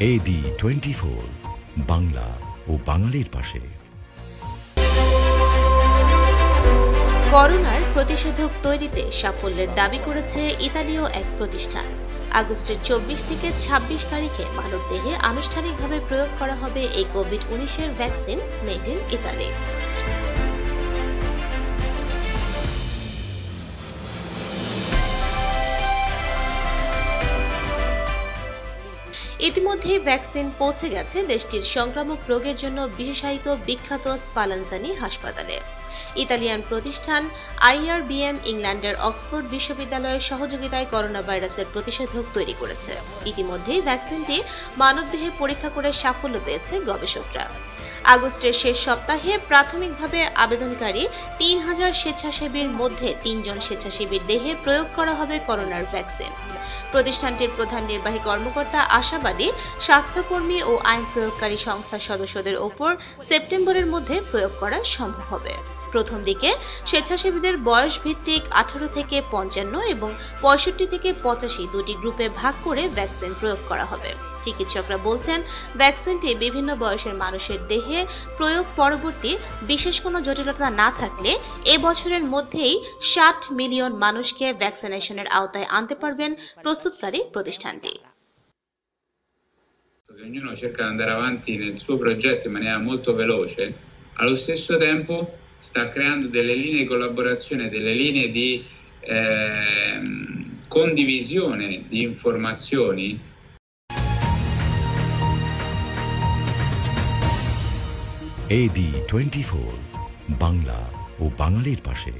AB twenty Bangla ও বাঙালির পাশে। করোনার প্রতিষেধক তৈরিতে সাফল্যের দাবি করেছে ইতালীয় এক প্রতিষ্ঠান। আগস্টের চব্বিশ থেকে ২৬ তারিখে মানবদেহে আনুষ্ঠানিকভাবে প্রয়োগ করা হবে এই কোভিড উনিশের ভ্যাকসিন মেড ইন ইতালি। ইতিমধ্যে ভ্যাকসিন পৌঁছে গেছে দেশটির সংক্রামক রোগের জন্য বিশেষায়িত বিখ্যাত স্পালানজানি হাসপাতালে। ইতালিয়ান প্রতিষ্ঠান আইআরবিএম ইংল্যান্ডের অক্সফোর্ড বিশ্ববিদ্যালয়ের সহযোগিতায় করোনা ভাইরাসের প্রতিষেধক তৈরি করেছে। ইতিমধ্যেই ভ্যাকসিনটি মানবদেহে পরীক্ষা করে সাফল্য পেয়েছে গবেষকরা। আগস্টের শেষ সপ্তাহে প্রাথমিকভাবে আবেদনকারী তিন হাজার স্বেচ্ছাসেবীর মধ্যে তিনজন স্বেচ্ছাসেবীর দেহে প্রয়োগ করা হবে করোনার ভ্যাকসিন। প্রতিষ্ঠানটির প্রধান নির্বাহী কর্মকর্তা আশাবাদী স্বাস্থ্যকর্মী ও আইন প্রয়োগকারী সংস্থার সদস্যদের ওপর সেপ্টেম্বরের মধ্যে প্রয়োগ করা সম্ভব হবে। প্রথম দিকে স্বেচ্ছাসেবীদের বয়স ভিত্তিক আঠারো থেকে পঞ্চান্ন এবং পঁয়ষট্টি থেকে পঁচাশি দুটি গ্রুপে ভাগ করে ভ্যাকসিন প্রয়োগ করা হবে। চিকিৎসকরা বলছেন, ভ্যাকসিনটি বিভিন্ন বয়সের মানুষের দেহে প্রয়োগ পরবর্তী বিশেষ কোনো জটিলতা না থাকলে এ বছরের মধ্যেই ষাট মিলিয়ন মানুষকে ভ্যাকসিনেশনের আওতায় আনতে পারবেন প্রস্তুতকারী প্রতিষ্ঠানটি। ognuno cerca di andare avanti nel suo progetto in maniera molto veloce, allo stesso tempo sta creando delle linee di collaborazione, delle linee di ehm, condivisione di informazioni AB twenty four Bangla ও বাঙালির পাশে